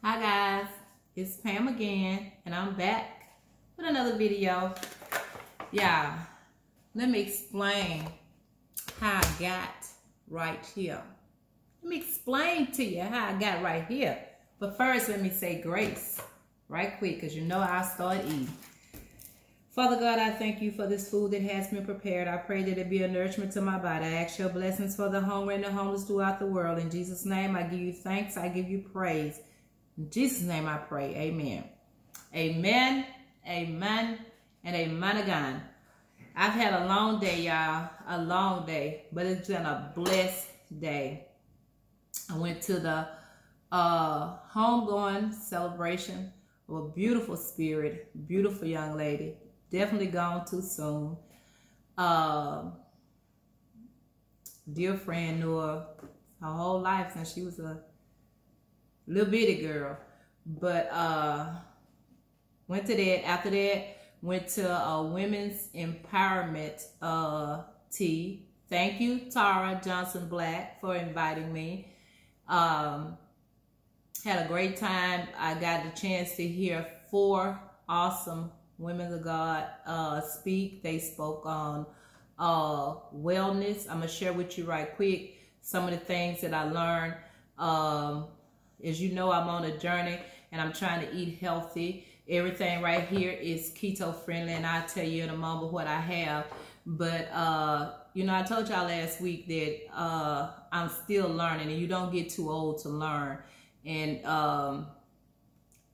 Hi guys, it's Pam again, and I'm back with another video. Yeah, let me explain how I got right here. Let me explain to you how I got right here. But first, let me say grace right quick, because you know I start eating. Father God, I thank you for this food that has been prepared. I pray that it be a nourishment to my body. I ask your blessings for the hungry and the homeless throughout the world. In Jesus' name, I give you thanks. I give you praise. In Jesus' name I pray. Amen. Amen. Amen. And amen again. I've had a long day, y'all. A long day. But it's been a blessed day. I went to the uh, homegoing celebration of a beautiful spirit, beautiful young lady definitely gone too soon. Uh, dear friend knew her her whole life since she was a little bitty girl. But uh, went to that. After that, went to a women's empowerment uh, tea. Thank you, Tara Johnson Black, for inviting me. Um, had a great time. I got the chance to hear four awesome women of God uh, speak. They spoke on uh, wellness. I'm going to share with you right quick some of the things that I learned. Um, as you know, I'm on a journey and I'm trying to eat healthy. Everything right here is keto friendly and I'll tell you in a moment what I have. But, uh, you know, I told y'all last week that uh, I'm still learning and you don't get too old to learn. And um,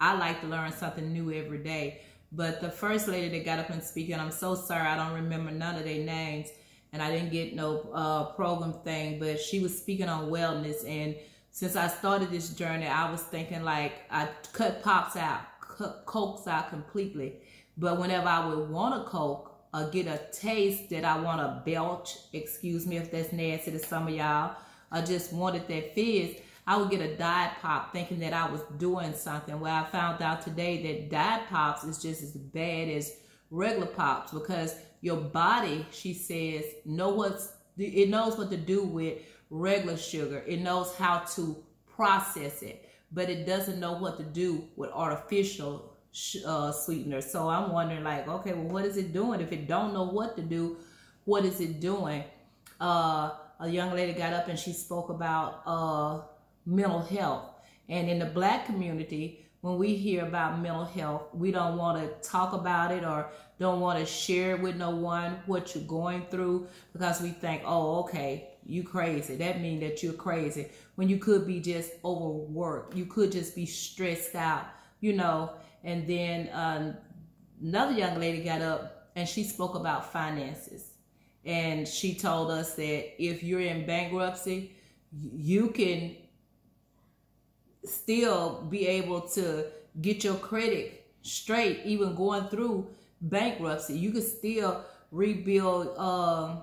I like to learn something new every day. But the first lady that got up and speak, and I'm so sorry I don't remember none of their names, and I didn't get no uh, program thing, but she was speaking on wellness. And since I started this journey, I was thinking like I cut pops out, cut cokes out completely. But whenever I would want a coke or get a taste that I want to belch, excuse me if that's nasty to some of y'all, I just wanted that fizz, I would get a Diet Pop thinking that I was doing something. Well, I found out today that Diet Pops is just as bad as regular pops because your body, she says, know what's it knows what to do with regular sugar. It knows how to process it, but it doesn't know what to do with artificial uh. So I'm wondering, like, okay, well, what is it doing? If it don't know what to do, what is it doing? Uh, a young lady got up and she spoke about uh, mental health. And in the black community, when we hear about mental health, we don't want to talk about it or don't want to share with no one what you're going through because we think, oh, okay, you crazy. That means that you're crazy. When you could be just overworked. You could just be stressed out, you know. And then um, another young lady got up and she spoke about finances. And she told us that if you're in bankruptcy, you can still be able to get your credit straight, even going through bankruptcy. You could still rebuild um,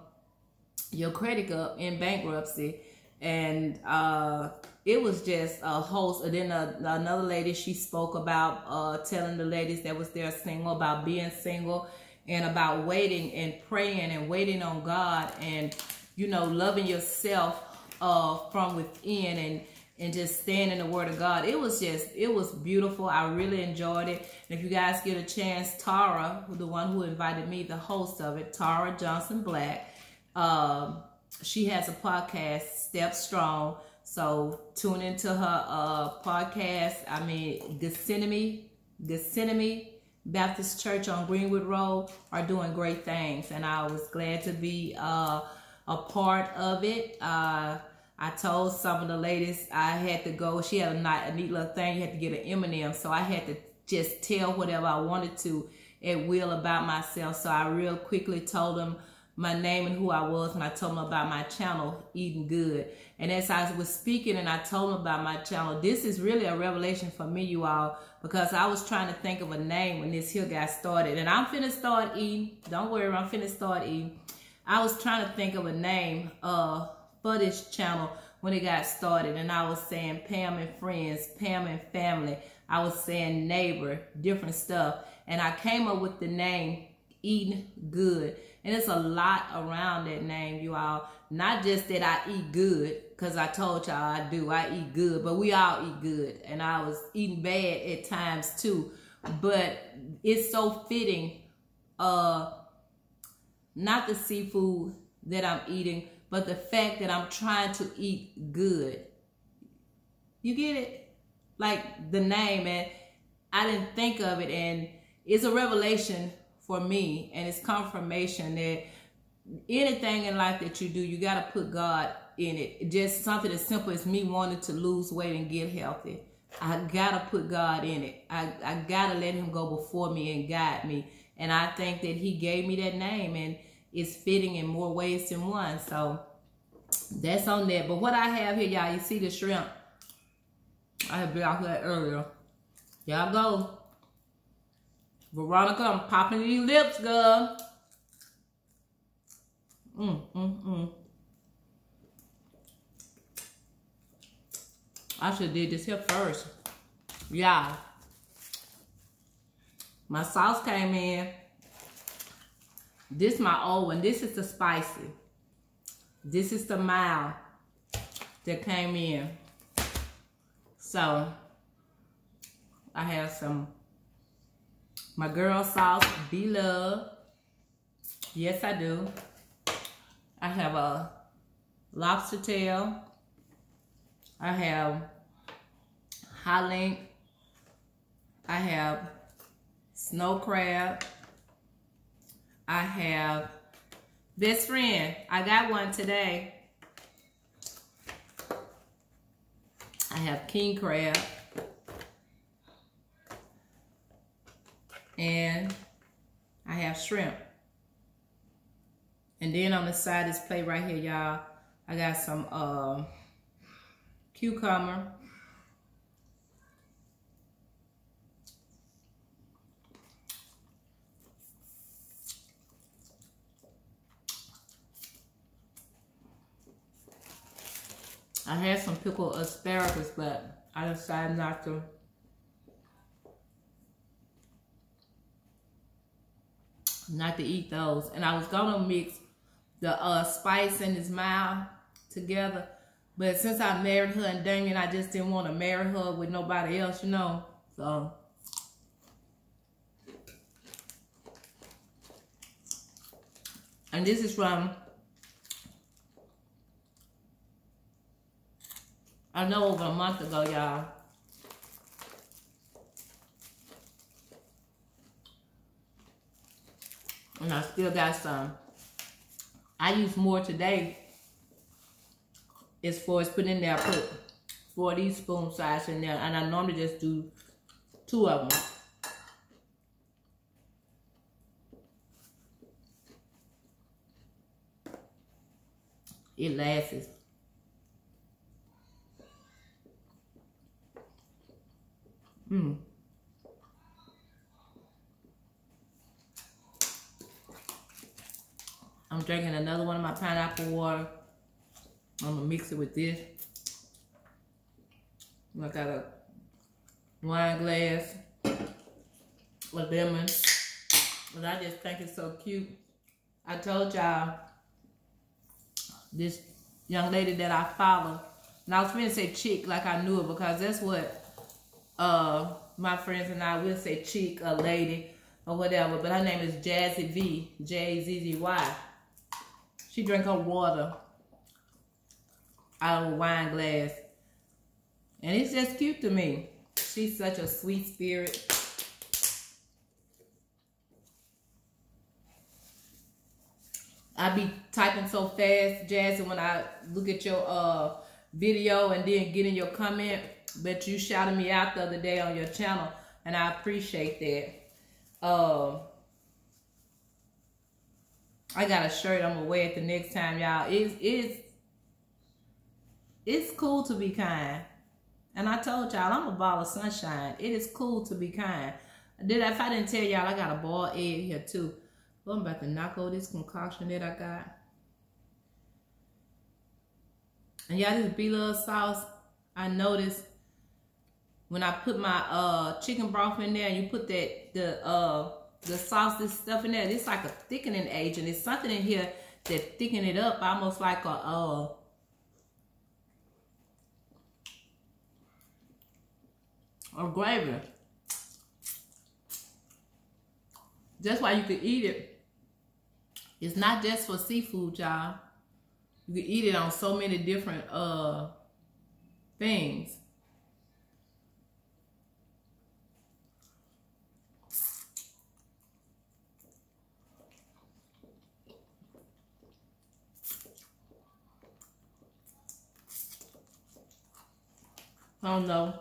your credit up in bankruptcy. And uh, it was just a host. And then a, another lady, she spoke about uh, telling the ladies that was there single about being single and about waiting and praying and waiting on God and, you know, loving yourself uh, from within and and just staying in the word of God. It was just, it was beautiful. I really enjoyed it. And if you guys get a chance, Tara, the one who invited me, the host of it, Tara Johnson Black, um, she has a podcast, Step Strong. So tune into her uh, podcast. I mean, Gethsemane, Gethsemane Baptist Church on Greenwood Road are doing great things. And I was glad to be uh, a part of it. Uh, I told some of the ladies I had to go. She had a, night, a neat little thing. You had to get an M&M. So I had to just tell whatever I wanted to at will about myself. So I real quickly told them my name and who I was and I told them about my channel, Eating Good. And as I was speaking and I told them about my channel, this is really a revelation for me, you all, because I was trying to think of a name when this here got started. And I'm finna start eating. Don't worry, I'm finna start eating. I was trying to think of a name. Uh, for this channel when it got started. And I was saying Pam and friends, Pam and family. I was saying neighbor, different stuff. And I came up with the name eating good. And it's a lot around that name, you all. Not just that I eat good, because I told y'all I do. I eat good, but we all eat good. And I was eating bad at times too. But it's so fitting, uh, not the seafood that I'm eating, but the fact that I'm trying to eat good. You get it? Like the name, and I didn't think of it, and it's a revelation for me, and it's confirmation that anything in life that you do, you got to put God in it. Just something as simple as me wanting to lose weight and get healthy. I got to put God in it. I, I got to let him go before me and guide me. And I think that he gave me that name and it's fitting in more ways than one. So that's on that. But what I have here, y'all, you see the shrimp. I have blocked that earlier. Y'all go. Veronica, I'm popping these lips, girl. Mm, mm, mm. I should did this here first. Yeah. My sauce came in. This my old one. This is the spicy. This is the mild that came in. So, I have some my girl sauce, Be Love. Yes, I do. I have a lobster tail. I have high link. I have snow crab. I have best friend. I got one today. I have king crab. And I have shrimp. And then on the side, this plate right here, y'all, I got some uh, cucumber. I had some pickled asparagus, but I decided not to. Not to eat those. And I was to mix the uh, spice and his mouth together. But since I married her and Damien, I just didn't want to marry her with nobody else, you know. So. And this is from, I know over a month ago, y'all. And I still got some. I use more today as far as putting in there. I put four these spoon size in there. And I normally just do two of them. It lasts. Mmm. I'm drinking another one of my pineapple water. I'm gonna mix it with this. I got a wine glass, a lemon. But I just think it's so cute. I told y'all this young lady that I follow, and I was going to say chick like I knew it because that's what uh, my friends and I will say chick, a lady, or whatever. But her name is Jazzy V, J-Z-Z-Y. She drank her water out of a wine glass. And it's just cute to me. She's such a sweet spirit. I be typing so fast, Jazzy, when I look at your uh, video and then get in your comment. But you shouted me out the other day on your channel, and I appreciate that. Uh, I got a shirt I'm gonna wear it the next time, y'all. It's it's it's cool to be kind. And I told y'all I'm a ball of sunshine. It is cool to be kind. Did if I didn't tell y'all I got a ball egg here too. Well, I'm about to knock over this concoction that I got. And y'all this B-Love sauce, I noticed when I put my uh chicken broth in there and you put that the uh the sauce, this stuff in there. It's like a thickening agent. It's something in here that thicken it up almost like a uh a gravy. That's why you can eat it. It's not just for seafood, y'all. You can eat it on so many different uh things. I don't know.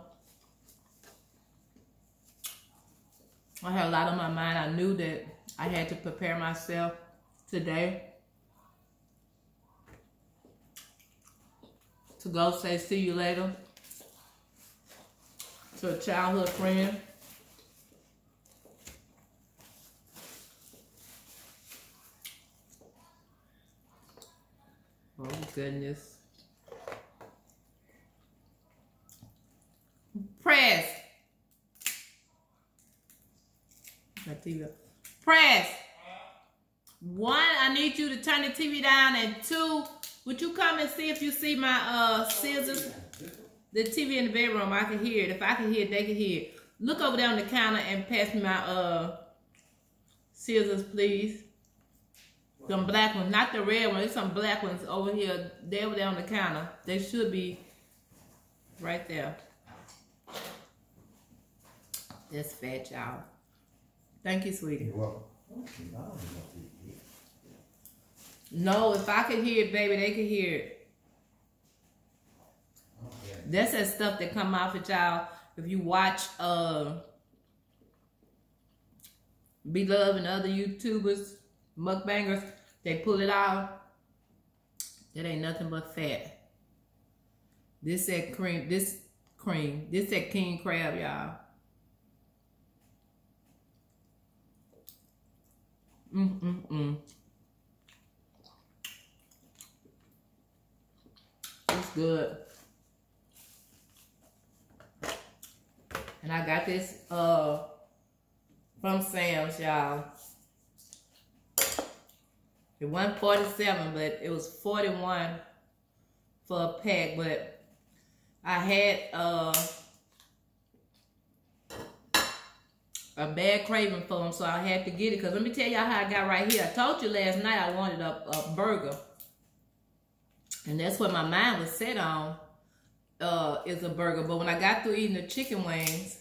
I had a lot on my mind. I knew that I had to prepare myself today to go say see you later to a childhood friend. Oh goodness. Press. Press. One, I need you to turn the TV down, and two, would you come and see if you see my uh scissors? The TV in the bedroom, I can hear it. If I can hear it, they can hear it. Look over there on the counter and pass me my uh scissors, please. Some black ones, not the red ones. There's some black ones over here. They were there on the counter. They should be right there. That's fat, y'all. Thank you, sweetie. You're welcome. No, if I could hear it, baby, they could hear it. That's that stuff that come off of y'all. If you watch uh Be Love and other YouTubers, mukbangers, they pull it out. That ain't nothing but fat. This that cream, this cream, this that king crab, y'all. Mm-mm-mm. It's good. And I got this uh from Sam's, y'all. It wasn't 47, but it was 41 for a pack. But I had uh a bad craving for them, so I had to get it. Because let me tell y'all how I got right here. I told you last night I wanted a, a burger. And that's what my mind was set on, uh, is a burger. But when I got through eating the chicken wings,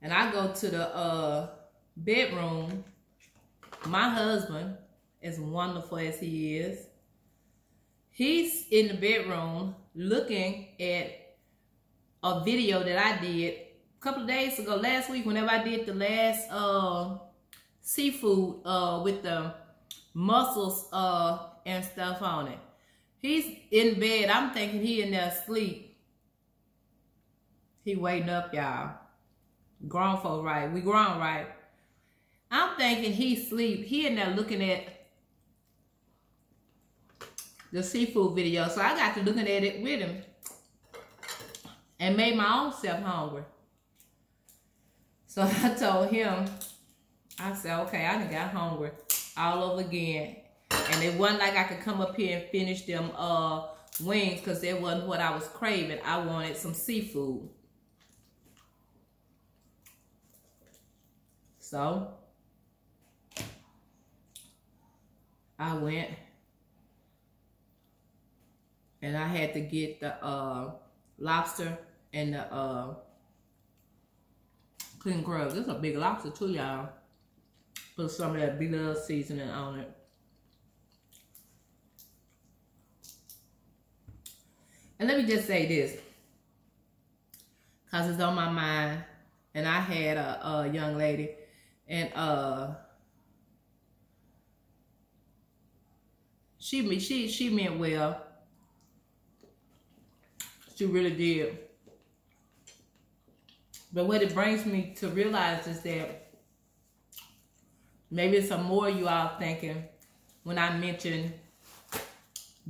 and I go to the uh, bedroom, my husband, as wonderful as he is, he's in the bedroom looking at a video that I did couple of days ago, last week, whenever I did the last uh, seafood uh, with the mussels uh, and stuff on it. He's in bed. I'm thinking he in there asleep. He waiting up, y'all. Grown folk, right? We grown, right? I'm thinking he sleep. He in there looking at the seafood video. So I got to looking at it with him. And made my own self hungry. So I told him, I said, okay, I done got hungry all over again. And it wasn't like I could come up here and finish them uh, wings because that wasn't what I was craving. I wanted some seafood. So, I went and I had to get the uh, lobster and the uh, Clean crab. This is a big lobster too, y'all. Put some of that Be Love seasoning on it. And let me just say this. Because it's on my mind. And I had a, a young lady. And uh, she, me she, she meant well. She really did. But what it brings me to realize is that maybe some more you all thinking when I mention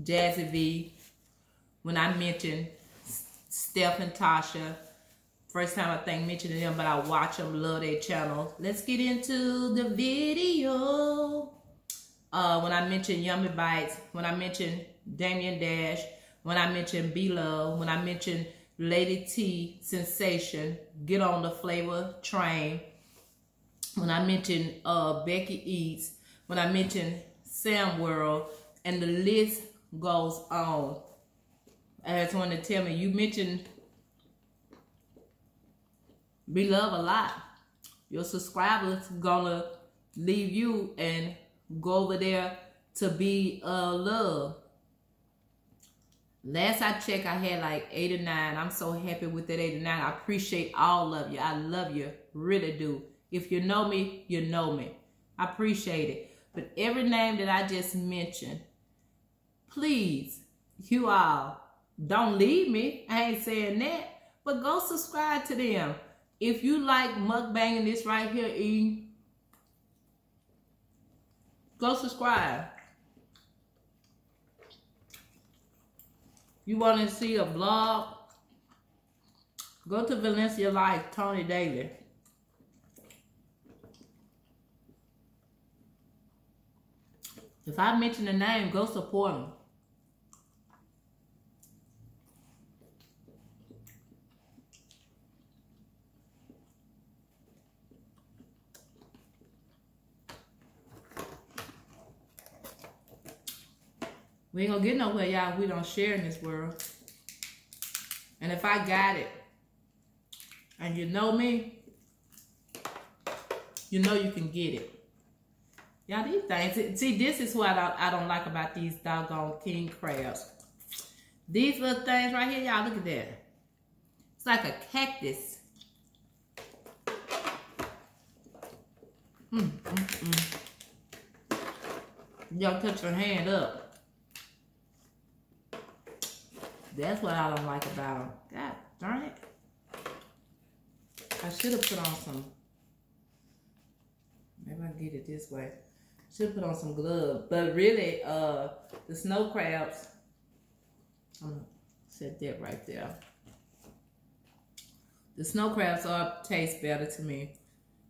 Jazzy V, when I mention Steph and Tasha, First time I think mentioning them, but I watch them, love their channel. Let's get into the video. Uh, when I mention Yummy Bites, when I mention Damien Dash, when I mention B Love, when I mentioned Lady T Sensation, Get on the Flavor Train, when I mentioned uh, Becky Eats, when I mentioned Sam World, and the list goes on. I just want to tell me, you mentioned be love a lot. Your subscribers gonna leave you and go over there to be uh love. Last I checked, I had like eight or nine. I'm so happy with that eight or nine. I appreciate all of you. I love you. Really do. If you know me, you know me. I appreciate it. But every name that I just mentioned, please, you all, don't leave me. I ain't saying that. But go subscribe to them. If you like mukbanging this right here, E, go subscribe. You want to see a vlog? Go to Valencia Life, Tony Daly. If I mention the name, go support him. We ain't gonna get nowhere, y'all, we don't share in this world. And if I got it, and you know me, you know you can get it. Y'all, these things, see, this is what I, don't like about these doggone king crabs. These little things right here, y'all, look at that. It's like a cactus. Mm, mm, mm. Y'all touch your hand up. That's what I don't like about them. God darn it. I should have put on some, maybe I get it this way. Should put on some gloves. But really, uh, the snow crabs, I'm gonna set that right there. The snow crabs are taste better to me.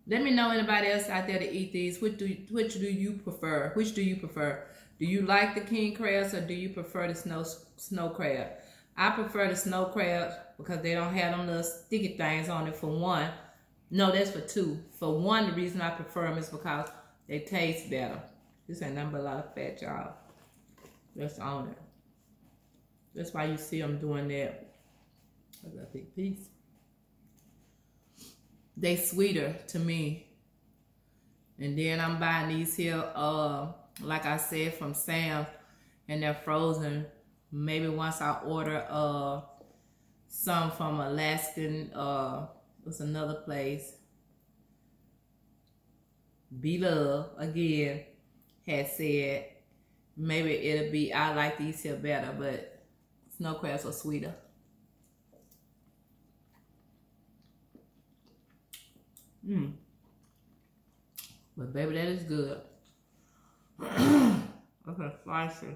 Let me know anybody else out there to eat these. Which do you, which do you prefer? Which do you prefer? Do you like the king crabs or do you prefer the snow snow crab? I prefer the snow crabs because they don't have them little sticky things on it for one. No, that's for two. For one, the reason I prefer them is because they taste better. This ain't nothing but a lot of fat, y'all. That's on it. That's why you see them doing that. That's a big piece. They sweeter to me. And then I'm buying these here, uh, like I said, from Sam. And they're frozen Maybe once I order uh some from Alaskan uh what's another place. Be Love again had said maybe it'll be I like these here better, but snow crabs are sweeter. Mmm. But baby, that is good. okay, spicy.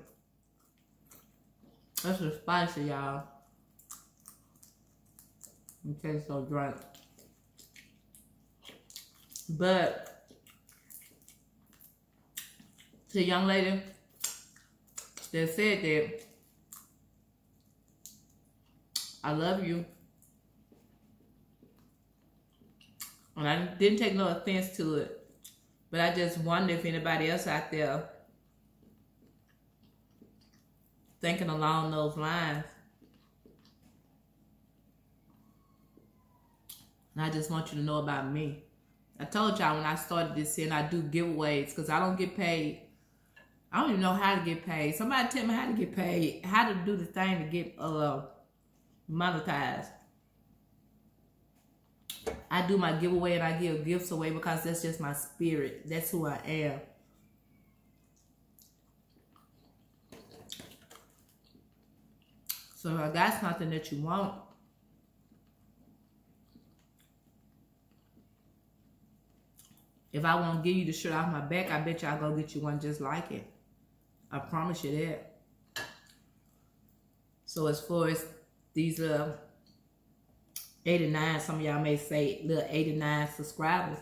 That's just spicy, y'all. It tastes so drunk. But to the young lady that said that I love you. And I didn't take no offense to it. But I just wonder if anybody else out there thinking along those lines. And I just want you to know about me. I told y'all when I started this and I do giveaways because I don't get paid. I don't even know how to get paid. Somebody tell me how to get paid, how to do the thing to get uh, monetized. I do my giveaway and I give gifts away because that's just my spirit. That's who I am. So that's something that you want, if I won't give you the shirt off my back, I bet you I'll go get you one just like it. I promise you that. So as far as these uh 89, some of y'all may say little 89 subscribers.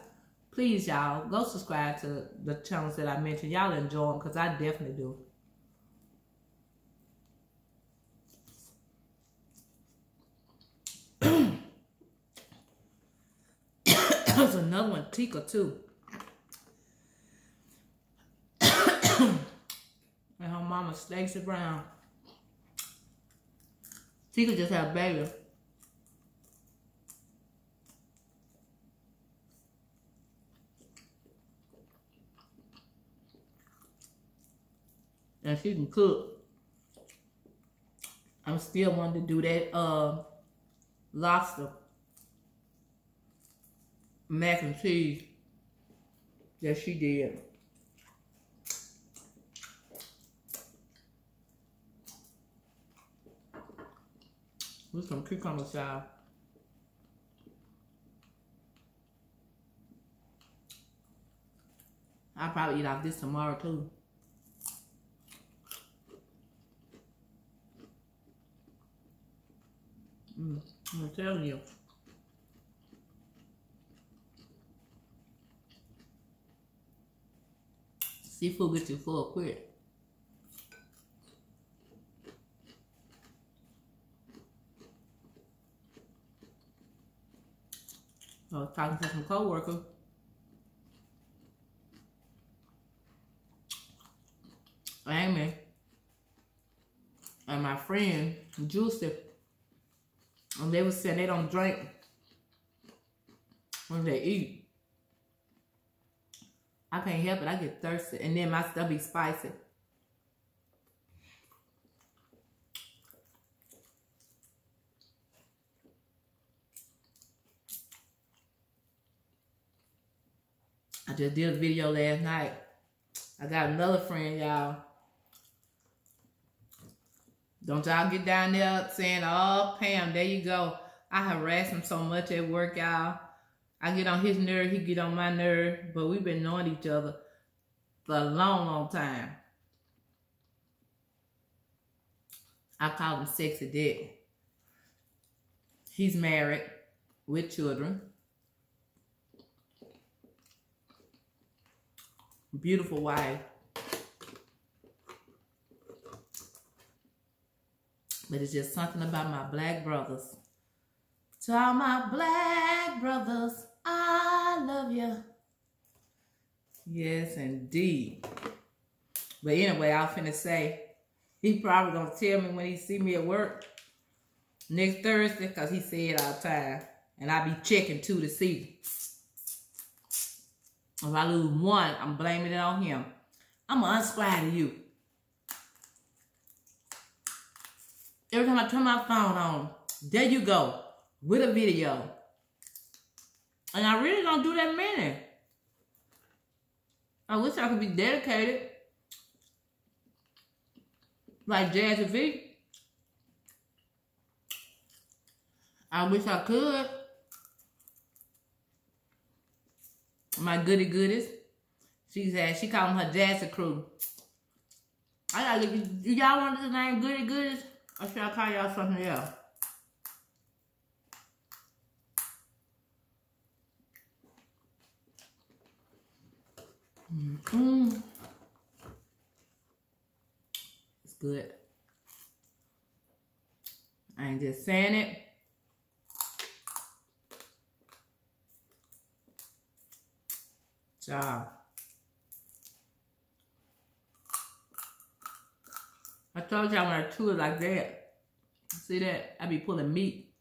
Please, y'all, go subscribe to the channels that I mentioned. Y'all enjoy them because I definitely do. There's another one, Tika, too. and her mama, Stacy Brown. Tika just had a baby. and she can cook. I'm still wanting to do that uh, lobster mac and cheese that she did. With some cucumber salad. I'll probably eat off this tomorrow too. Mm, I'm telling you. Seafood gets you full quick. I was talking to some co-workers. Amy and my friend Juicy and they were saying they don't drink when they eat. I can't help it. I get thirsty. And then my stuff be spicy. I just did a video last night. I got another friend, y'all. Don't y'all get down there saying, oh, Pam, there you go. I harass him so much at work, y'all. I get on his nerve, he get on my nerve. But we've been knowing each other for a long, long time. I call him Sexy Dick. He's married with children. Beautiful wife. But it's just something about my black brothers. To all my black brothers, I love you. Yes, indeed. But anyway, I was finna say, he probably gonna tell me when he see me at work next Thursday, because he said all the time. And I be checking too to see. If I lose one, I'm blaming it on him. I'm gonna unsubscribe to you. Every time I turn my phone on, there you go, with a video. And I really don't do that many. I wish I could be dedicated. Like Jazzy V. I wish I could. My goody goodies. She said she called them her Jazzy crew. I gotta look. Y'all want the name Goody Goodies? Or should I call y'all something else? Mm. It's good. I ain't just saying it. Job. I told y'all when I chew it like that. See that? I be pulling meat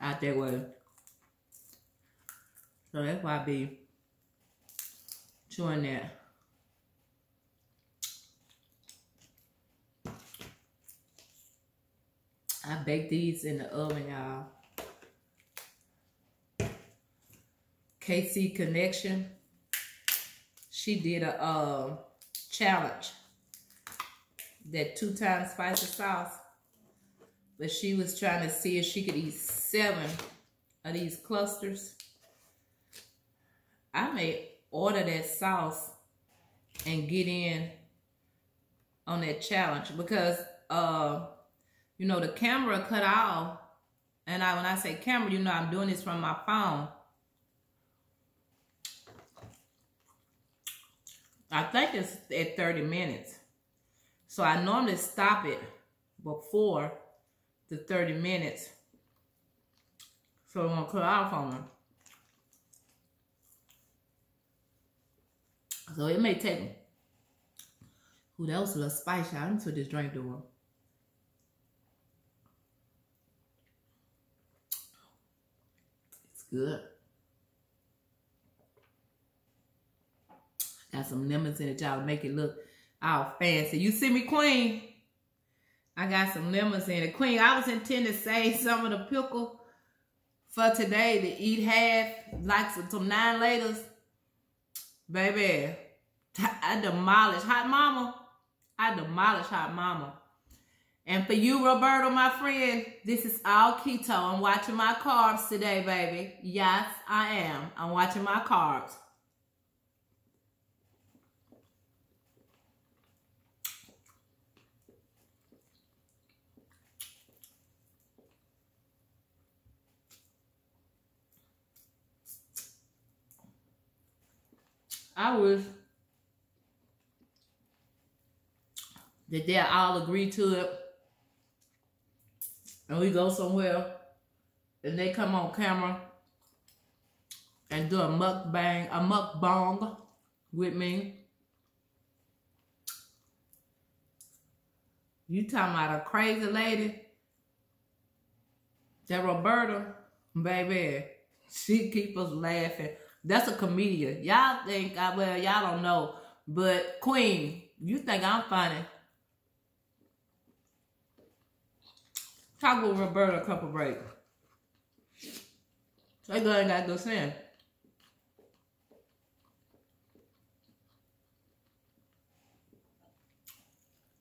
out that way. So that's why I be chewing that. I baked these in the oven, y'all. KC Connection. She did a uh, challenge. That two times spicy sauce. But she was trying to see if she could eat seven of these clusters. I may order that sauce and get in on that challenge because, uh, you know, the camera cut off And I, when I say camera, you know I'm doing this from my phone. I think it's at 30 minutes. So I normally stop it before the 30 minutes. So it won't cut off on them. So it may take me. Ooh, that was a little spicy. I didn't this drink door. It's good. Got some lemons in it, y'all, make it look all fancy. You see me, Queen? I got some lemons in it. Queen, I was intending to save some of the pickle for today to eat half, like some, some nine laters. Baby, I demolished Hot Mama. I demolished Hot Mama. And for you, Roberto, my friend, this is all keto. I'm watching my carbs today, baby. Yes, I am. I'm watching my carbs. I wish that they all agree to it and we go somewhere and they come on camera and do a mukbang, a mukbang with me. You talking about a crazy lady? That Roberta, baby, she keep us laughing. That's a comedian. Y'all think, I, well, y'all don't know. But Queen, you think I'm funny. Talk with Roberta a couple break. They go and got go sin.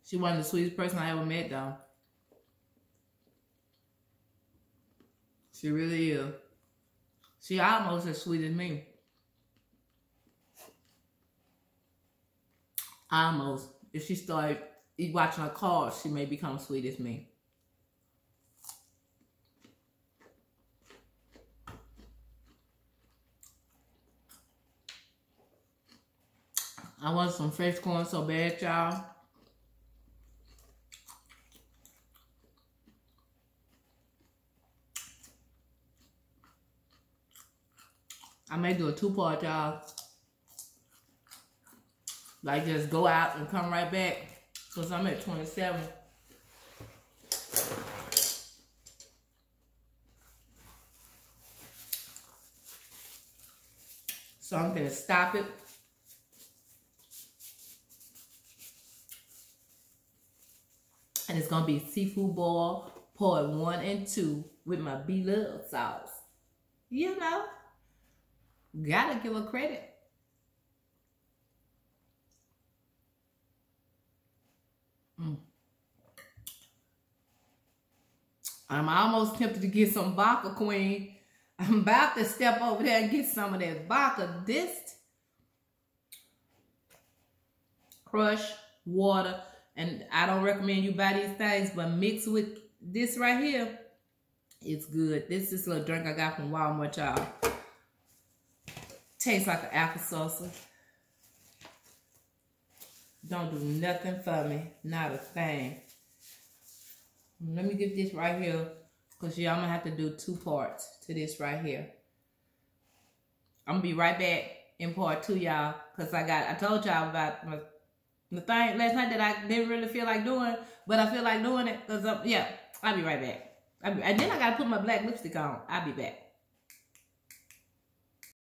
She wasn't the sweetest person I ever met though. She really is. She almost as sweet as me. Almost. If she started watching her cars, she may become sweet as me. I want some fresh corn so bad, y'all. I may do a two-part, y'all. Like just go out and come right back. Because I'm at 27. So I'm going to stop it. And it's going to be seafood boil part one and two with my beloved sauce. You know, gotta give her credit. I'm almost tempted to get some vodka, Queen. I'm about to step over there and get some of that vodka. This crush water, and I don't recommend you buy these things, but mix with this right here. It's good. This is a little drink I got from Walmart, y'all. Tastes like an apple salsa. Don't do nothing for me. Not a thing. Let me get this right here. Because y'all, to have to do two parts to this right here. I'm to be right back in part two, y'all. Because I got, I told y'all about my, the thing last night that I didn't really feel like doing. But I feel like doing it. Because, I'm, yeah, I'll be right back. Be, and then I got to put my black lipstick on. I'll be back.